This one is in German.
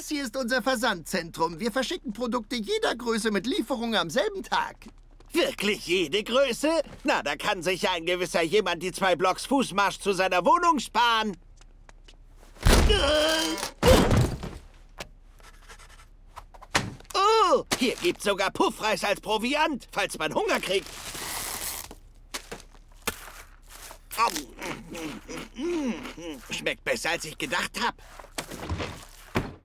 Das hier ist unser Versandzentrum. Wir verschicken Produkte jeder Größe mit Lieferung am selben Tag. Wirklich jede Größe? Na, da kann sich ja ein gewisser jemand die zwei Blocks Fußmarsch zu seiner Wohnung sparen. Oh, hier gibt's sogar Puffreis als Proviant, falls man Hunger kriegt. Schmeckt besser, als ich gedacht habe.